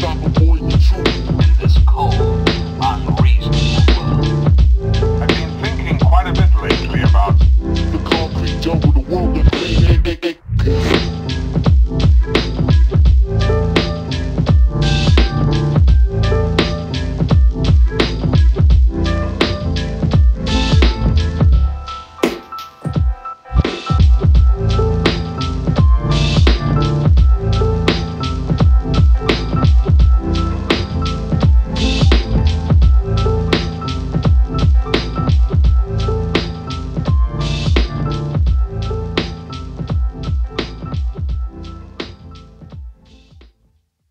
stop avoiding the truth in this cold, unreasonable world.